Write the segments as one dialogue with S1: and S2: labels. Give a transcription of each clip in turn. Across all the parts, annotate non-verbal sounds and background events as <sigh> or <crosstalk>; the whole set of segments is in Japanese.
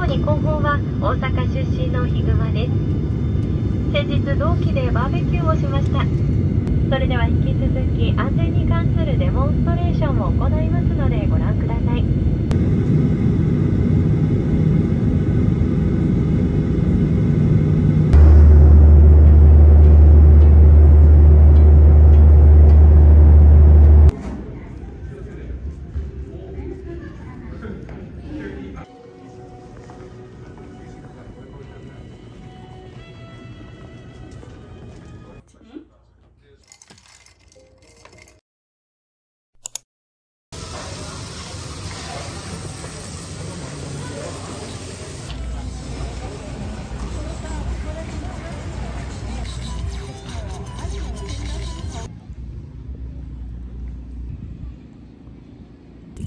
S1: 後に後方は大阪出身のヒグマです。先日同期でバーベキューをしました。それでは引き続き安全に関するデモンストレーションを行いますのでご覧ください。
S2: っ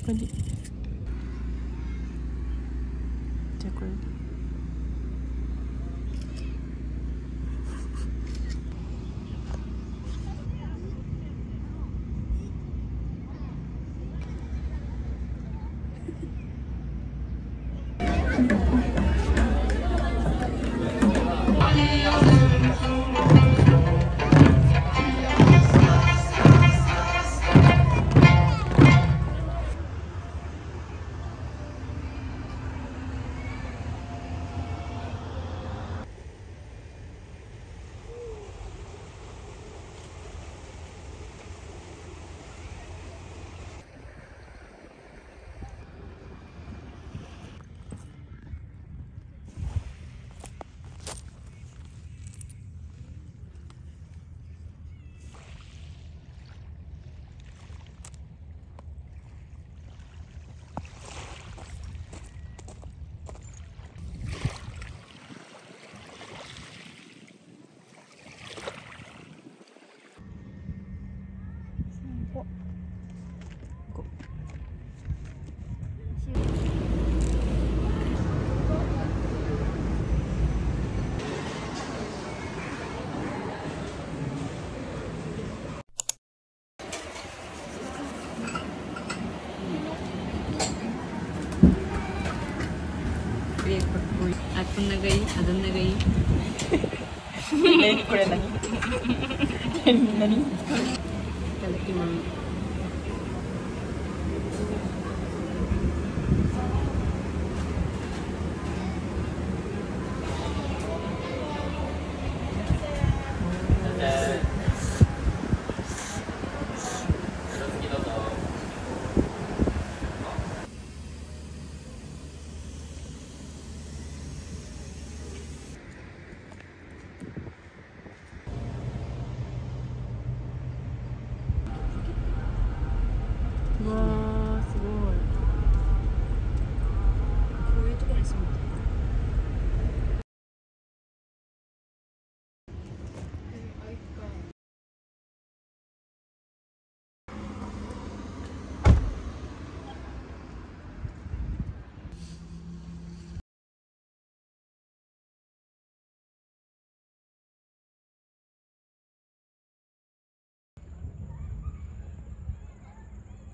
S2: いあこんながいいあどんながいい
S3: えこれ何何
S2: いただきますうわーすごいこういうところに住む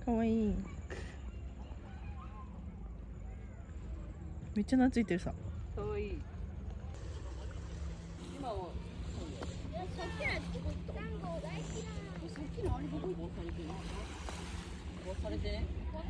S2: かわいい。めっちゃ懐いてるさ。
S3: かわいい。今はさっきのあれどこ行ったされてるの棒されてね。
S2: うか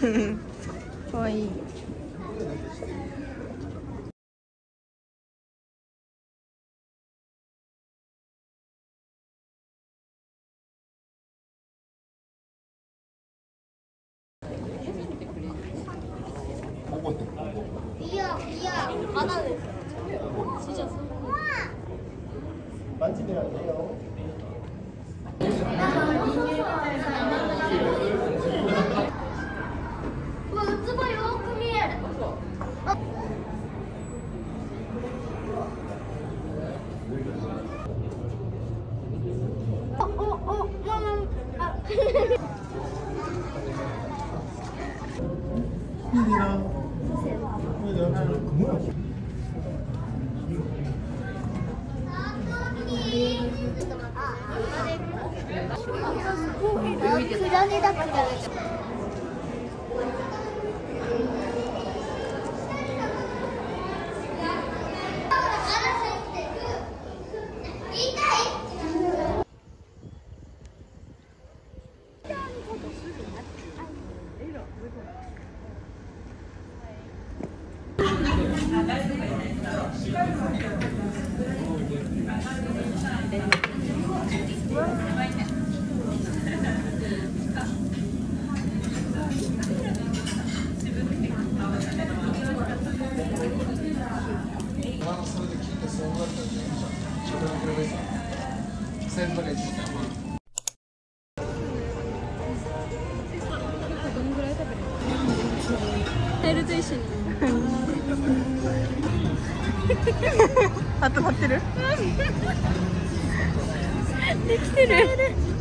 S2: <laughs> かわ
S4: クラゲだったら。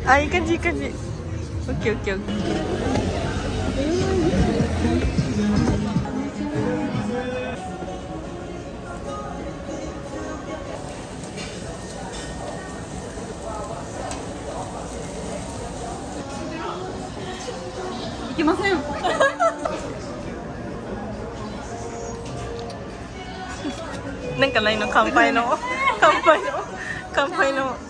S2: あいい感じいい感じ。オッケーオッケーオッケー
S5: いけません。
S2: なんかないの？乾杯の？乾杯の？乾杯の？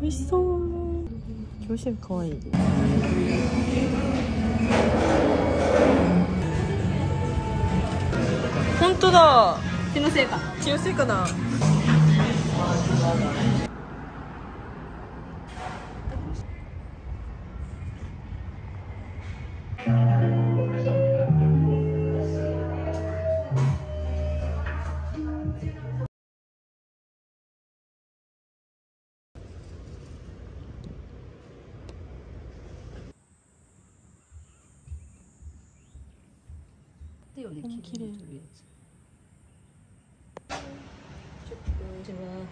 S2: 美味しそう。教師かわいい。本当だ。
S5: 気のせいか。
S2: 気のせいかな
S5: 너무 길어요. 쭉 들어와.